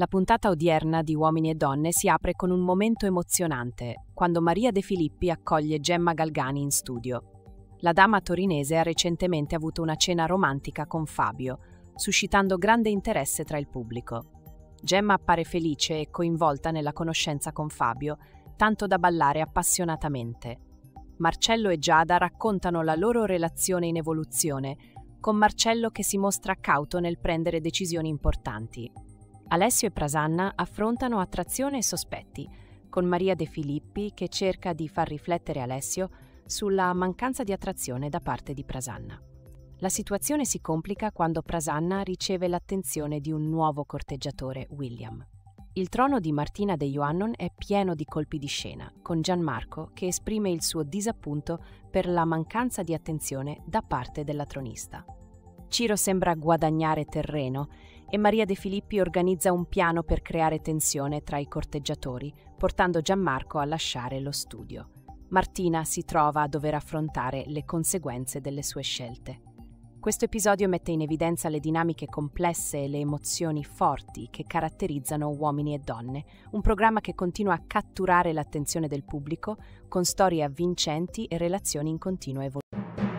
La puntata odierna di Uomini e Donne si apre con un momento emozionante, quando Maria De Filippi accoglie Gemma Galgani in studio. La dama torinese ha recentemente avuto una cena romantica con Fabio, suscitando grande interesse tra il pubblico. Gemma appare felice e coinvolta nella conoscenza con Fabio, tanto da ballare appassionatamente. Marcello e Giada raccontano la loro relazione in evoluzione, con Marcello che si mostra cauto nel prendere decisioni importanti. Alessio e Prasanna affrontano attrazione e sospetti, con Maria De Filippi che cerca di far riflettere Alessio sulla mancanza di attrazione da parte di Prasanna. La situazione si complica quando Prasanna riceve l'attenzione di un nuovo corteggiatore, William. Il trono di Martina de Johannon è pieno di colpi di scena, con Gianmarco che esprime il suo disappunto per la mancanza di attenzione da parte della tronista. Ciro sembra guadagnare terreno e Maria De Filippi organizza un piano per creare tensione tra i corteggiatori, portando Gianmarco a lasciare lo studio. Martina si trova a dover affrontare le conseguenze delle sue scelte. Questo episodio mette in evidenza le dinamiche complesse e le emozioni forti che caratterizzano Uomini e Donne, un programma che continua a catturare l'attenzione del pubblico con storie avvincenti e relazioni in continua evoluzione.